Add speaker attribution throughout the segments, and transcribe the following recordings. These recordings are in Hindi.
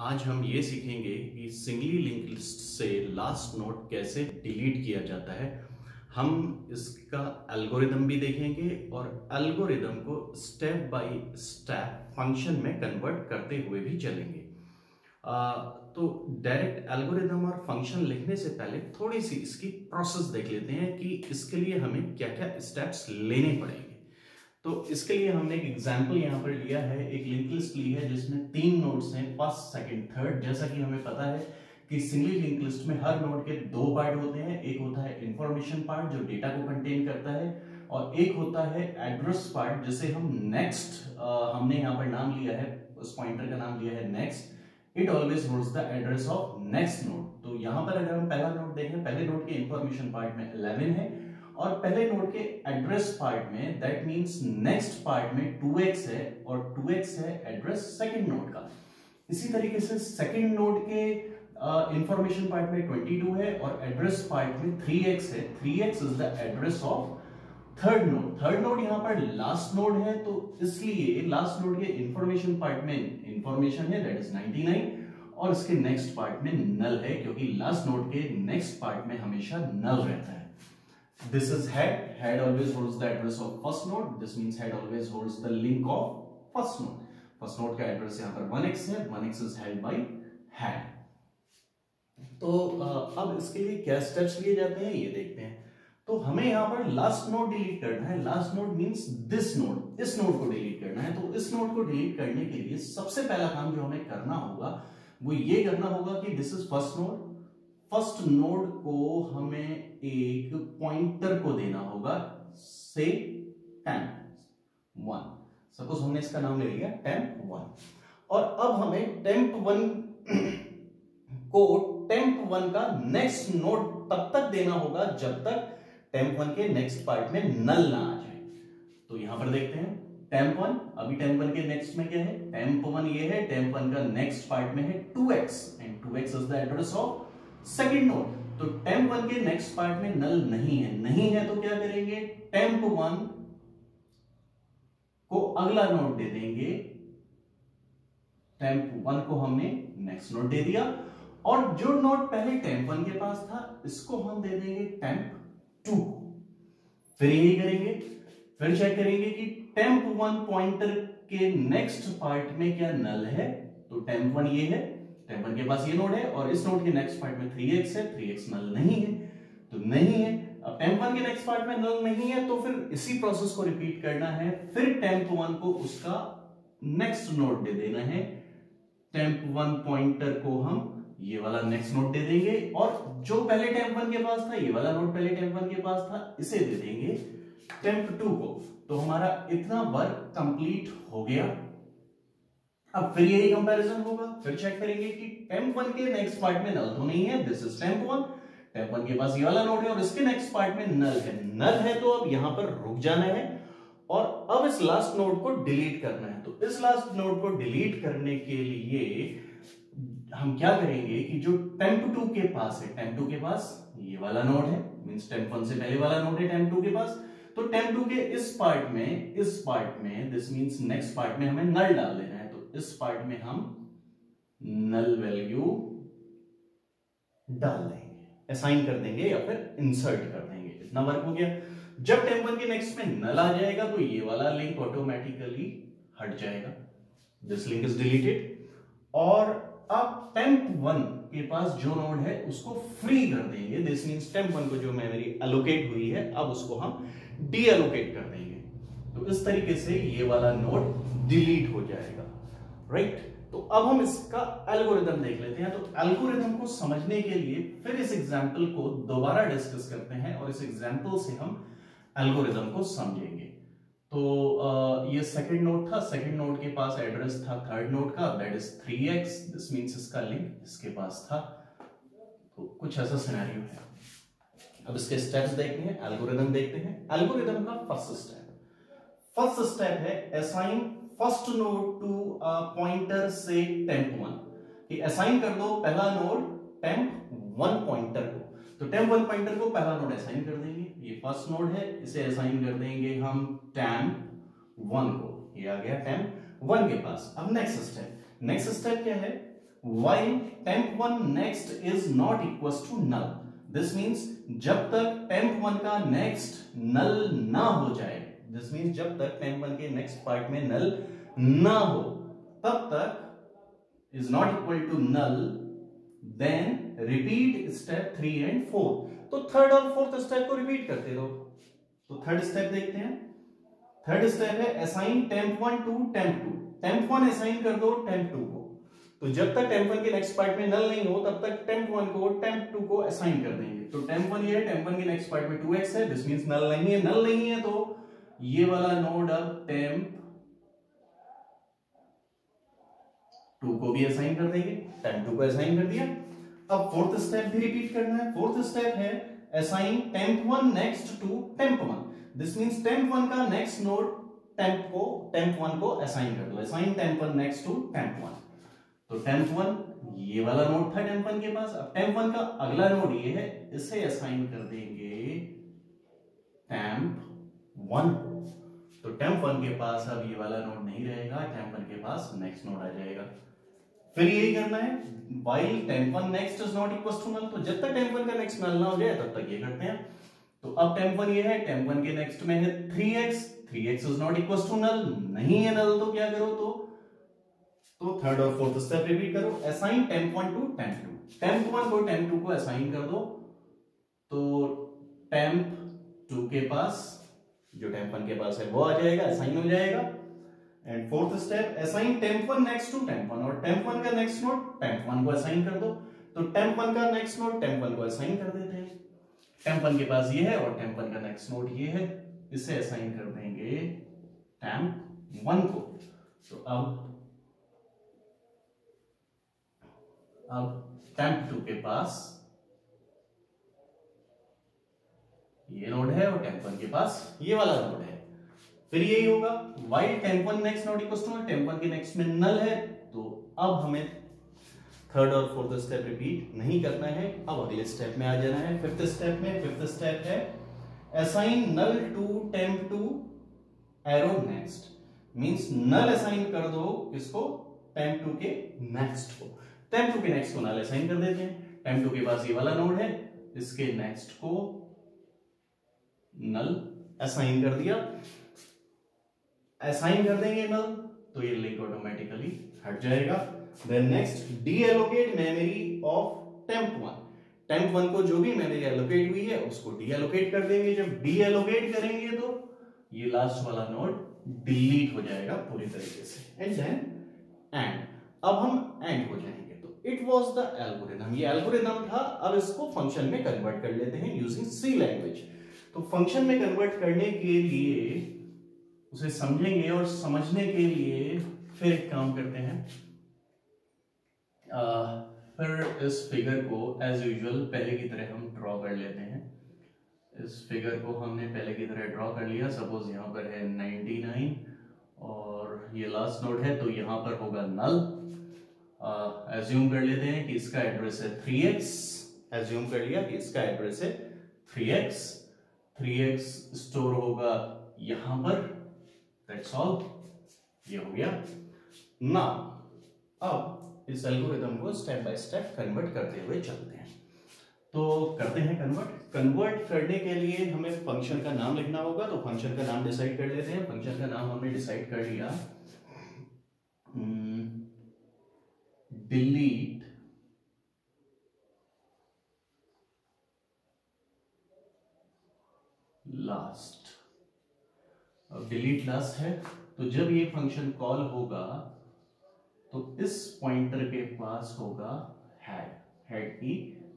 Speaker 1: आज हम ये सीखेंगे कि सिंगली लिंक लिस्ट से लास्ट नोट कैसे डिलीट किया जाता है। हम इसका एल्गोरिदम भी देखेंगे और एल्गोरिदम को स्टेप बाय स्टेप फ़ंक्शन में कन्वर्ट करते हुए भी चलेंगे। आ, तो डायरेक्ट एल्गोरिदम और फ़ंक्शन लिखने से पहले थोड़ी सी इसकी प्रोसेस देख लेते हैं कि इसके लिए हमें क्या क्या स्टेप्स लेने पड़ेंगे। तो इसके लिए हमने एक एग्ज़ाम्पल यहाँ पर लिया है, एक लिंक लिस्ट ली है जिसमें तीन नोड्स हैं फ़र्स्ट सेकंड थर्ड जैसा कि हमें पता है कि सिंगली लिंक लिस्ट में हर नोड के दो पार्ट होते हैं। एक होता है इंफॉर्मेशन पार्ट जो डेटा को कंटेन करता है, और एक होता है एड्रेस पार्ट जिसे हम नेक्स्ट हमने यहाँ पर नाम लिया है, उस पॉइंटर का नाम लिया है next it always holds the address of next node तो यहाँ पर अगर हम पहला नोड देखें, पहले नोट के इंफॉर्मेशन पार्ट में 11 है। और पहले नोड के एड्रेस पार्ट में दैट मींस नेक्स्ट पार्ट में 2x है और 2x है एड्रेस सेकंड नोड का। इसी तरीके से सेकंड नोड के इंफॉर्मेशन uh, पार्ट में 22 है और एड्रेस पार्ट में 3x है। 3x is the address of third node third node यहाँ पर लास्ट नोड है तो इसलिए लास्ट नोड के इंफॉर्मेशन पार्ट में इंफॉर्मेशन है दैट इज़ 99 और इसके नेक्स्ट पार्ट में नल है क्योंकि लास्ट नोड के नेक्स्ट पार्ट में हमेशा नल रहता है। This is head. Head always holds the address of first node. This means head always holds the link of first node. First node का एड्रेस यहाँ पर 1x है 1x is held by head. तो अब इसके लिए क्या स्टेप्स लिए जाते हैं ये देखते हैं तो हमें यहाँ पर लास्ट नोड डिलीट करना है last node means this node इस नोड को डिलीट करना है तो इस नोड को डिलीट करने के लिए सबसे पहला काम जो हमें करना होगा, वो ये करना होगा कि this is first node first node को हमें एक पॉइंटर को देना होगा, से टेम्प वन सपोज़ हमने इसका नाम ले लिया टेम्प वन और अब हमें टेम्प वन को टेम्प वन का नेक्स्ट नोड तब तक देना होगा, जब तक टेम्प वन के नेक्स्ट पार्ट में नल ना आ जाए। तो यहाँ पर देखते हैं टेम्प वन अभी टेम्प वन के नेक्स्ट में क्या है? टेम्प वन ये है टेम्प वन का नेक्स्ट पार्ट में है two x and two x is the address of second node तो टेम्प वन के नेक्स्ट पार्ट में नल नहीं है। नहीं है तो क्या करेंगे? टेम्प वन को अगला नोट दे देंगे। टेम्प वन को हमने नेक्स्ट नोड दे दिया। और जो नोट पहले टेम्प वन के पास था, इसको हम दे देंगे टेम्प टू फिर यही करेंगे। फिर चेक करेंगे कि टेम्प वन पॉइंटर के नेक्स्ट पार्ट में क्या नल है। तो टेम्प वन ये है। टेम्पन के पास ये नोड है और इस नोड के नेक्स्ट पार्ट में 3x है 3x नल नहीं है तो नहीं है। अब टेम्प वन के नेक्स्ट पार्ट में नल नहीं है तो फिर इसी प्रोसेस को रिपीट करना है, फिर टेम्प वन को उसका नेक्स्ट नोड दे देना है। टेम्प वन पॉइंटर को हम ये वाला नेक्स्ट नोड दे देंगे और जो पहले टेम्प वन के पास था, ये वाला नोड पहले टेम्प वन के पास था, इसे दे देंगे टेम्प टू को। तो हमारा इतना वर्क कंप्लीट हो गया। अब फिर यही कंपैरिजन होगा। फिर चेक करेंगे कि टेम्प वन के नेक्स्ट पार्ट में नल तो नहीं है। This is temp one temp one के पास ये वाला नोड है और इसके नेक्स्ट पार्ट में नल है। नल है तो अब यहाँ पर रुक जाना है और अब इस लास्ट नोड को डिलीट करना है। तो इस लास्ट नोड को डिलीट करने के लिए हम क्या करेंगे कि जो टेम्प टू के पास है टेम्प टू के पास ये वाला नोड है। मींस टेम्प वन से पहले वाला नोड है टेम्प टू के पास। तो टेम्प टू के इस पार्ट में, इस पार्ट में दिस मींस नेक्स्ट पार्ट में हमें नल डाल देना है। इस पार्ट में हम नल वैल्यू डाल देंगे। असाइन कर देंगे या फिर इंसर्ट कर देंगे। इतना वर्क हो गया। जब टेंपल के नेक्स्ट में नल आ जाएगा तो ये वाला लिंक ऑटोमेटिकली हट जाएगा। दिस लिंक इज़ डिलीटेड और अब टेम्प वन के पास जो नोड है, उसको फ्री कर देंगे। दिस मींस टेम्प वन को जो मेमोरी एलोकेट हुई है, अब उसको हम डी एलोकेट कर देंगे। तो इस तरीके से ये वाला नोड डिलीट हो जाएगा। राइट तो अब हम इसका एल्गोरिदम देख लेते हैं। तो एल्गोरिदम को समझने के लिए फिर इस एग्ज़ाम्पल को दोबारा डिस्कस करते हैं और इस एग्ज़ाम्पल से हम एल्गोरिदम को समझेंगे। तो ये सेकंड नोड था। सेकंड नोड के पास एड्रेस था। थर्ड नोड का that is 3x this means इसका लिंक इसके पास था। तो कुछ ऐसा सिनेरियो है। अब इसके स्टेप्स देखते हैं। एल्गोरिदम देखते हैं। एल्गोरिदम का फ़र्स्ट स्टेप फ़र्स्ट स्टेप है assign first node to pointer से टेम्प वन। असाइन कर दो पहला नोड टेम्प वन पॉइंटर को। तो टेम्प वन पॉइंटर को पहला नोड असाइन कर देंगे। ये फ़र्स्ट नोड है, इसे असाइन कर देंगे हम टेम्प वन को। ये आ गया टेम्प वन के पास। अब नेक्स्ट स्टेप नेक्स्ट स्टेप क्या है? While temp one next is not equals to null? This means जब तक टेम्प वन का नेक्स्ट नल ना हो जाए दिस मीन्स जब तक टेम्प वन के नेक्स्ट पार्ट में नल ना हो, तब तक is not equal to null then repeat step three and four तो थर्ड और फोर्थ स्टेप को रिपीट करते रहो। तो थर्ड स्टेप देखते हैं। थर्ड स्टेप है assign temp one to temp two temp one assign कर दो टेम्प टू को। तो जब तक टेम्प वन के नेक्स्ट पार्ट में नल नहीं हो, तब तक टेम्प वन को टेम्प टू को असाइन कर देंगे। तो टेम्प वन ये है टेम्प वन के नेक्स्ट पार्ट में टू एक्स है। दिस मीन्स नल नहीं है। नल नहीं है तो ये वाला नोड अब टेम्प टू को भी असाइन कर देंगे। टेम्प टू को असाइन कर दिया। अब फोर्थ स्टेप भी रिपीट करना है। फोर्थ स्टेप है assign temp one next to temp one this means temp one का नेक्स्ट नोड टेम्प को टेम्प वन को असाइन कर दो। Assign temp one next to temp one तो टेम्प वन ये वाला नोड था टेम्प वन के पास। अब टेम्प वन का अगला नोड ये है। इसे असाइन कर देंगे टेम्प वन को तो टेम्प वन के पास अब ये वाला नोड नहीं रहेगा टेम्प वन के पास नेक्स्ट नोड आ जाएगा। फिर यही करना है while temp one next is not equal to null तो जब तक टेम्प वन का नेक्स्ट नल ना हो जाए, तब तक ये करते हैं। तो अब टेम्प वन ये है टेम्प वन के नेक्स्ट में है three x three x is not equal to null नहीं है नल तो क्या करो तो? तो थर्ड और फोर्थ स्टेप रिपीट करो assign temp one to temp two temp one को टेम्प टू को असाइन कर दो। तो टेम्प टू के पास जो टेम्प वन के पास है, वो आ जाएगा असाइन हो जाएगा। And fourth step assign temp one next to temp one और टेम्प वन का नेक्स्ट नोड टेम्प वन को असाइन कर दो। तो टेम्प वन का नेक्स्ट नोड टेम्प वन को असाइन कर देते हैं। टेम्प वन के पास ये है, और टेम्प वन का नेक्स्ट नोट ये है। इसे असाइन कर देंगे टेम्प वन को। तो अब अब टेम्प टू के पास ये नोड है और टेम्प वन के पास ये वाला नोड है। फिर यही होगा while temp one next node equal to temp one के नेक्स्ट में नल है तो अब हमें थर्ड और फोर्थ स्टेप रिपीट नहीं करना है, अब अगले स्टेप में आ जाना है फिफ्थ स्टेप में फिफ्थ स्टेप है। Assign null to temp two arrow next means null assign कर दो किसको टेम्प टू के नेक्स्ट को। टाइम टू के नेक्स्ट को नाल असाइन कर देते हैं। टाइम टू के पास ये वाला नोड है, इसके नेक्स्ट को नल असाइन कर दिया। असाइन कर देंगे नल तो ये लिंक ऑटोमेटिकली हट जाएगा। Then next deallocate memory of temp one temp one को जो भी मेमोरी एलोकेट हुई है, उसको डी एलोकेट कर देंगे। जब डी एलोकेट करेंगे तो ये लास्ट वाला नोड डिलीट हो जाएगा पूरी तरीके से। एंड देन एंड अब हम एंड हो जाएँगे इट वॉज़ द एल्गोरिथम ये एल्गोरिथम था, अब इसको फ़ंक्शन में कन्वर्ट कर लेते हैं यूजिंग सी लैंग्वेज तो फ़ंक्शन में कन्वर्ट करने के लिए उसे समझेंगे और समझने के लिए फिर एक काम करते हैं। आ, फिर इस फिगर को एज यूजुअल पहले की तरह हम ड्रॉ कर लेते हैं। इस फिगर को हमने पहले की तरह ड्रॉ कर लिया। सपोज़ यहाँ पर है 99 और ये लास्ट नोट है तो यहाँ पर होगा नल एज्यूम कर लेते हैं कि इसका एड्रेस है थ्री एक्स एज्यूम कर लिया कि इसका एड्रेस है three x three x store होगा यहाँ पर। दैट्स ऑल ये हो गया। ना अब इस एल्गोरिथम को स्टेप बाय स्टेप कन्वर्ट करते हुए चलते हैं। तो करते हैं कन्वर्ट कन्वर्ट करने के लिए हमें फ़ंक्शन का नाम लिखना होगा तो फ़ंक्शन का नाम डिसाइड कर लेते हैं। फ़ंक्शन का नाम हमने डिसाइड कर लिया। Hmm, लास्ट अब डिलीट लास्ट है तो जब ये फ़ंक्शन कॉल होगा तो इस पॉइंटर के पास होगा हेड हेड की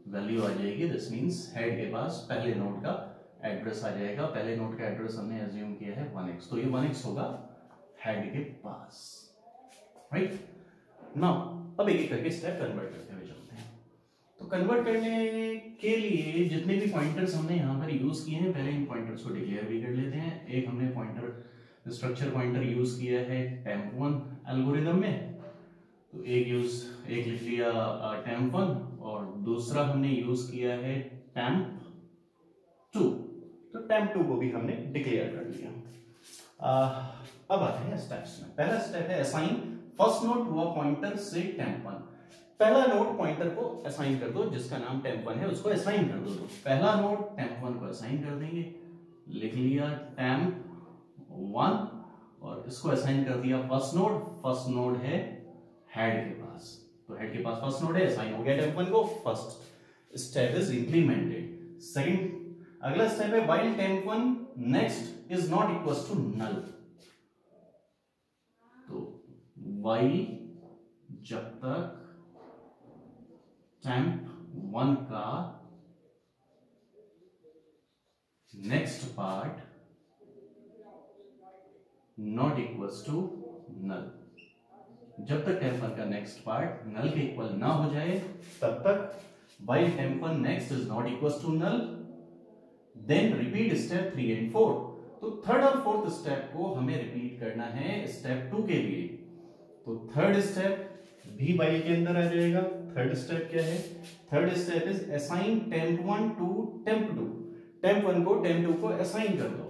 Speaker 1: वैल्यू आ जाएगी दिस मींस हेड के पास पहले नोड का एड्रेस आ जाएगा। पहले नोड का एड्रेस हमने एज्यूम किया है वन एक्स तो ये वन एक्स होगा हेड के पास। Right right? नाउ अब एक एक करके स्टेप कन्वर्ट करते हैं। तो कन्वर्ट करने के लिए जितने भी पॉइंटर्स हमने यहाँ पर यूज़ किए हैं, पहले इन पॉइंटर्स को डिक्लेयर भी कर लेते हैं। एक हमने पॉइंटर स्ट्रक्चर पॉइंटर यूज़ किया है टेम्प वन एल्गोरिदम में। तो एक यूज़ एक लिख लिया टेम्प वन और दूसरा हमने यूज़ किया है टेम्प टू तो टेम्प टू को भी हमने डिक्लेयर कर लिया। अब आते हैं स्टेप्स में। पहला स्टेप है assign first node to a pointer से टेम्प वन पहला नोड पॉइंटर को असाइन कर दो, जिसका नाम टेम्प वन है, उसको असाइन कर दो। पहला नोड टेम्प वन को असाइन कर देंगे। लिख लिया टेम्प वन और इसको असाइन कर दिया फ़र्स्ट नोड फ़र्स्ट नोड है हेड के पास। तो हेड के पास फ़र्स्ट नोड है असाइन हो गया टेम्प वन को। First step is implemented second अगला स्टेप है while temp one next is not equal to null तो वाइल जब तक टेम्प वन का next part not equals to null जब तक टेम्प वन का नेक्स्ट पार्ट नल के इक्वल ना हो जाए, तब तक while temp one next is not equals to null then repeat step three and four तो थर्ड और फोर्थ स्टेप को हमें रिपीट करना है स्टेप टू के लिए. तो थर्ड स्टेप भी वाइल के अंदर आ जाएगा थर्ड स्टेप क्या है? Third step is assign temp one to temp two temp one को टेम्प टू को असाइन कर दो।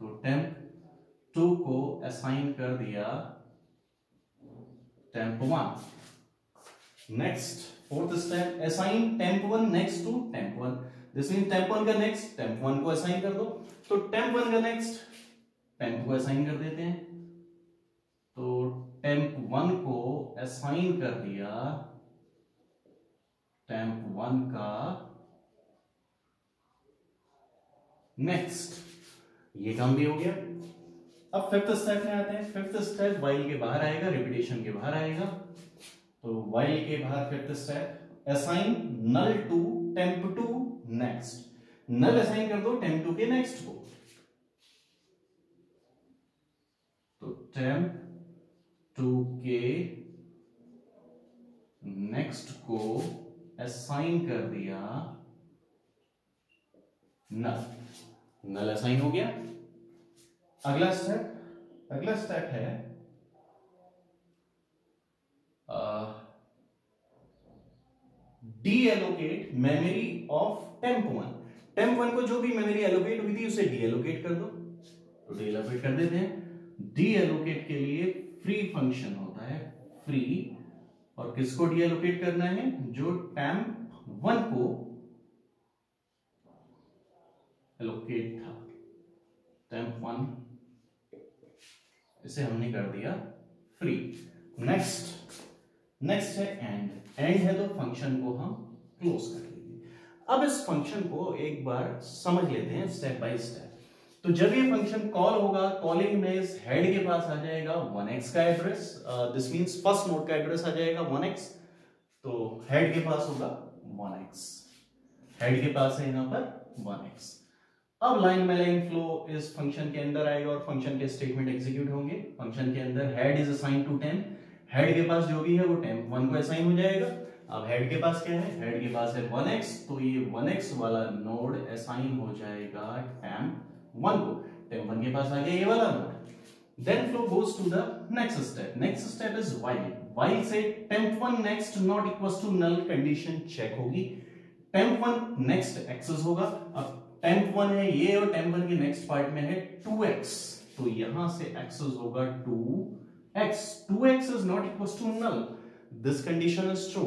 Speaker 1: तो टेम्प टू को असाइन कर दिया temp one next fourth step assign temp one next to temp one this mean temp one का नेक्स्ट टेम्प वन को असाइन कर दो। तो टेम्प वन का नेक्स्ट टेम्प को असाइन कर देते हैं। तो टेम्प वन को असाइन कर दिया टेम्प वन का नेक्स्ट ये काम भी हो गया। अब फिफ्थ स्टेप में आते हैं। फिफ्थ स्टेप वाइल के बाहर आएगा रिपीटेशन के बाहर आएगा। तो वाइल के बाहर fifth step assign null to temp two next null assign कर दो टेम्प टू के नेक्स्ट को। तो टेम्प टू के नेक्स्ट को असाइन कर दिया नल नल असाइन हो गया। अगला स्टेप अगला स्टेप है deallocate memory of temp one temp one को जो भी मेमोरी एलोकेट हुई थी, उसे डी एलोकेट कर दो। तो डी एलोकेट कर देते हैं। डी एलोकेट के लिए फ्री फ़ंक्शन होता है फ्री और किसको डीएलोकेट करना है? जो टैम्प वन को एलोकेट था। टैम्प वन इसे हमने कर दिया फ्री नेक्स्ट नेक्स्ट है एंड एंड है तो फ़ंक्शन को हम क्लोज कर देंगे। अब इस फ़ंक्शन को एक बार समझ लेते हैं स्टेप बाय स्टेप तो जब ये फ़ंक्शन कॉल होगा कॉलिंग में इस हेड के पास आ जाएगा 1x का address this means first node का एड्रेस आ जाएगा 1x तो हेड के पास होगा 1x हेड के पास है यहाँ पर 1x अब लाइन में लाइन फ्लो इस फ़ंक्शन के अंदर आएगा और फ़ंक्शन के स्टेटमेंट एग्जीक्यूट होंगे। फ़ंक्शन के अंदर head is assign to 10 head के पास जो भी है वो 10 1 को असाइन हो जाएगा। अब हेड के पास क्या है? हेड के पास है 1x तो ये 1x वाला नोड असाइन हो जाएगा टेम्प वन को टेम वन के पास आ गया ये वाला node then flow goes to the next step next step is while while से temp one next not equals to null condition check होगी. टेम्प वन नेक्स्ट एक्सेस होगा. अब टेम्प वन है ये और टेम्प वन के नेक्स्ट पार्ट में है 2x तो यहाँ से एक्सेस होगा 2x 2x is not equals to null this condition is true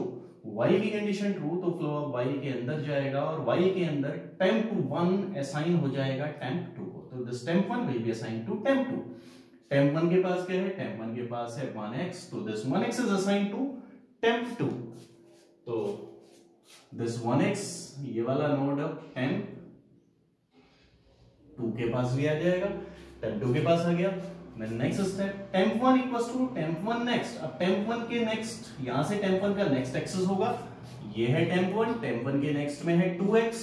Speaker 1: while की कंडीशन ट्रू तो फ्लो ऑफ़ वाई के अंदर जाएगा और वाई के अंदर टेम्प वन असाइन हो जाएगा टेम्प टू को। तो this temp one will be assign to temp two temp one के पास क्या है? टेम्प वन के पास है वन एक्स तो this one x is assign to temp two तो दिस वन एक्स ये वाला नोड अब टेम्प टू के पास भी आ जाएगा। टेम्प टू के पास आ गया। Next step temp one equal to temp one next अब टेम्प वन के नेक्स्ट यहाँ से टेम्प वन का नेक्स्ट एक्सेस होगा। ये है टेम्प वन टेम्प वन के नेक्स्ट में है 2x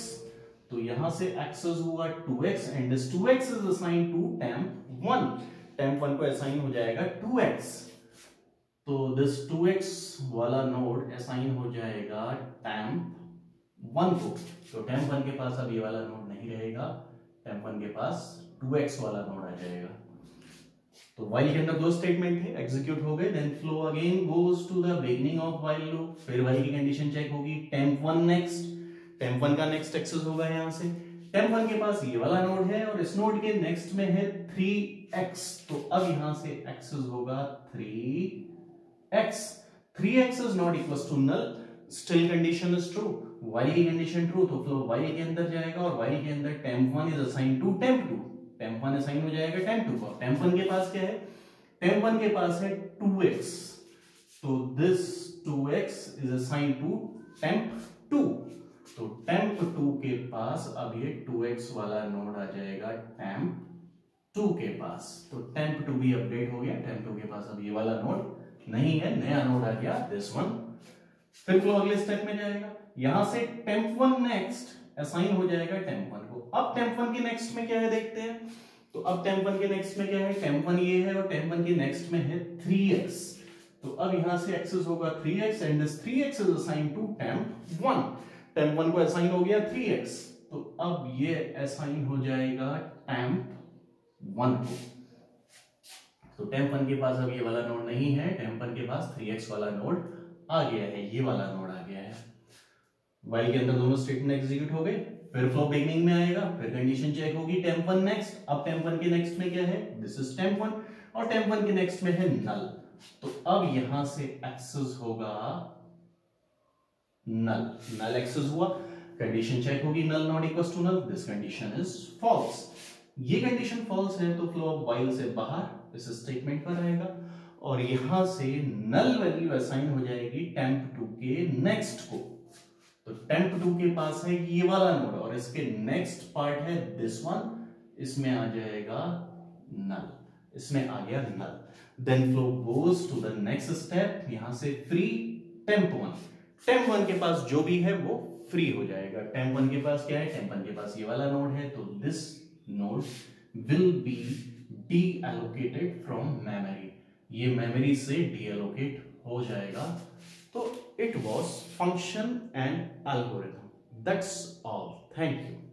Speaker 1: तो यहाँ से एक्सेस हुआ 2x and this 2x is assign to temp one temp one को असाइन हो जाएगा 2x तो दिस 2x वाला नोड असाइन हो जाएगा टेम्प वन को। तो टेम्प वन के पास अब ये वाला नोड नहीं रहेगा। टेम्प वन के पास 2x वाला नोड आ जाएगा। तो while के अंदर दो स्टेटमेंट थे एग्जीक्यूट हो गए then flow again goes to the beginning of while loop फिर while की कंडीशन चेक होगी temp one next temp one का नेक्स्ट एक्सेस होगा यहाँ से. टेम्प वन के पास ये वाला नोड है और इस नोड के नेक्स्ट में है थ्री एक्स तो अब यहाँ से एक्सेस होगा three x three x is not equal to null still condition is true while की कंडीशन ट्रू तो फ्लो वाइल के अंदर जाएगा और वाइल के अंदर temp one is assign to temp two temp one assign हो जाएगा टेम्प टू का टेम्प वन के पास क्या है? टेम्प वन के पास है टू एक्स तो this two x is assign to temp two तो टेम्प टू के पास अब ये टू एक्स वाला नोड आ जाएगा टेम्प टू के पास. तो टेम्प टू भी अपडेट हो गया. टेम्प टू के पास अब ये वाला नोड नहीं है. नया नोड आ गया दिस वन फिर फ्लो अगले स्टेप में जाएगा. यहाँ से टेम्प वन नेक्स्ट असाइन हो जाएगा टेम्प वन को। अब टेम्प वन के नेक्स्ट में क्या है देखते हैं? तो अब टेम्प वन के नेक्स्ट में क्या है? टेम्प वन ये है और टेम्प वन के नेक्स्ट में है थ्री एक्स तो अब यहाँ से एक्सेस होगा three x and three x is assign to temp one temp one को असाइन हो गया थ्री एक्स तो अब ये असाइन हो जाएगा टेम्प वन को। तो टेम्प वन के पास अब ये वाला नोड नहीं है। टेम्प वन के पास थ्री एक्स वाला नोड आ गया है। ये वाला नोड वाइल के अंदर दोनों स्टेटमेंट एग्जीक्यूट हो गए, फिर फ्लो बिगनिंग में आएगा, फिर कंडीशन चेक होगी टेम्प वन नेक्स्ट अब टेम्प वन के नेक्स्ट में क्या है? दिस इज़ टेम्प वन और टेम्प वन के नेक्स्ट में है नल तो अब यहाँ से एक्सेस होगा नल नल एक्सेस हुआ कंडीशन चेक होगी null not equal to null this condition is false ये कंडीशन फॉल्स है तो फ्लो ऑफ़ वाइल से बाहर, इस स्टेटमेंट पर आएगा, और यहाँ से नल वैल्यू असाइन हो जाएगी टेम्प टू के नेक्स्ट को. तो टेम्प टू के पास है ये वाला नोड और इसके नेक्स्ट पार्ट है दिस वन इसमें आ जाएगा नल इसमें आ गया null then flow goes to the next step यहाँ से free temp one temp one के पास जो भी है वो फ्री हो जाएगा. टेम्प वन के पास क्या है? टेम्प वन के पास ये वाला नोड है तो this node will be deallocated from memory ये मेमोरी से डी एलोकेट हो जाएगा. तो it was function and algorithm. That's all. Thank you.